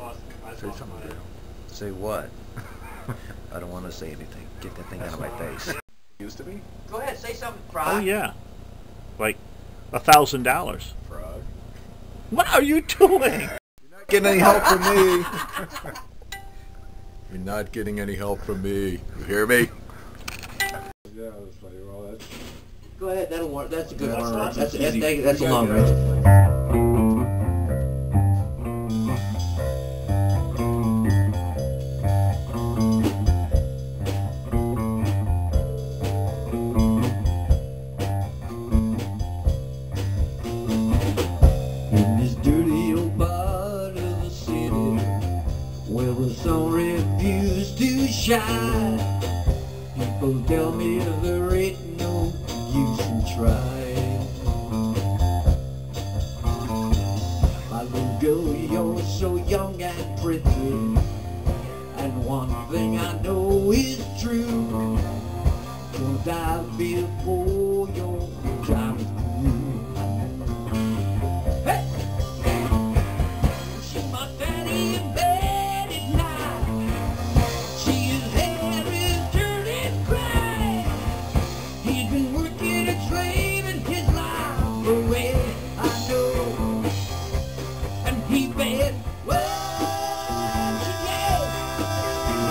Say something, Dale. Say what? I don't want to say anything. Get that thing out of my face. Used to be? Go ahead, say something, Frog. Oh yeah, like a thousand dollars. Frog. What are you doing? You're not getting any help from me? You're not getting any help from me. You hear me? Yeah, it's like, well, that's, Go ahead, that'll work. That's a good That's one. not- That's, that's that's, easy. that's a long got range. Sun refused to shine. People tell me there ain't no use in trying. My little girl, you're so young and pretty And one thing I know is true. You'll die before your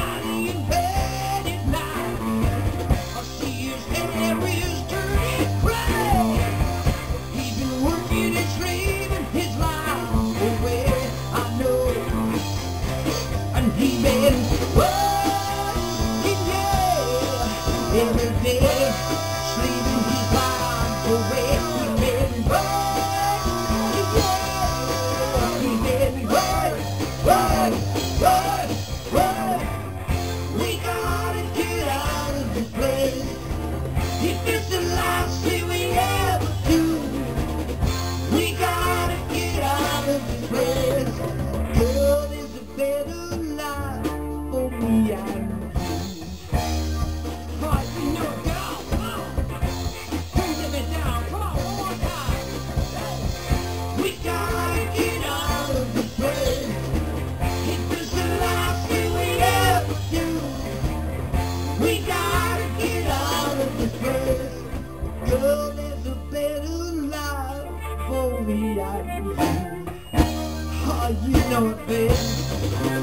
See worry I need you. Oh, you know it, babe.